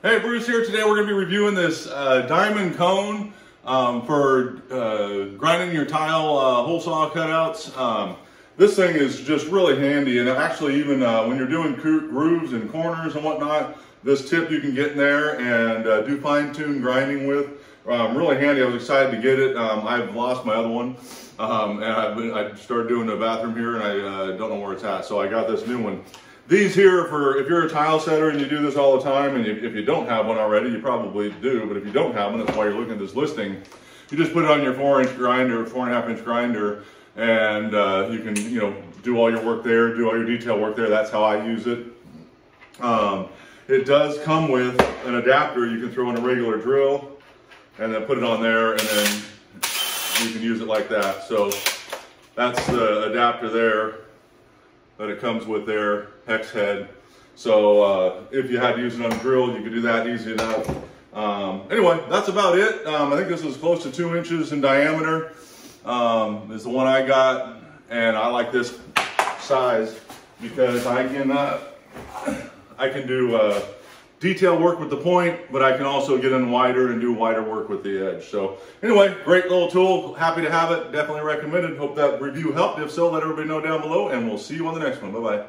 Hey, Bruce here. Today we're going to be reviewing this uh, diamond cone um, for uh, grinding your tile uh, hole saw cutouts. Um, this thing is just really handy and actually even uh, when you're doing grooves and corners and whatnot, this tip you can get in there and uh, do fine tune grinding with. Um, really handy. I was excited to get it. Um, I've lost my other one um, and I've been, I started doing the bathroom here and I uh, don't know where it's at. So I got this new one. These here for if you're a tile setter and you do this all the time, and if you don't have one already, you probably do, but if you don't have one, that's why you're looking at this listing. You just put it on your four inch grinder, four and a half inch grinder, and uh, you can, you know, do all your work there, do all your detail work there. That's how I use it. Um, it does come with an adapter you can throw in a regular drill and then put it on there and then you can use it like that. So that's the adapter there that it comes with there, hex head. So uh, if you had to use it on a drill, you could do that easy enough. Um, anyway, that's about it. Um, I think this was close to two inches in diameter. Um, is the one I got, and I like this size because I can uh, I can do uh, detail work with the point, but I can also get in wider and do wider work with the edge. So anyway, great little tool. Happy to have it. Definitely recommended. Hope that review helped. If so, let everybody know down below, and we'll see you on the next one. Bye-bye.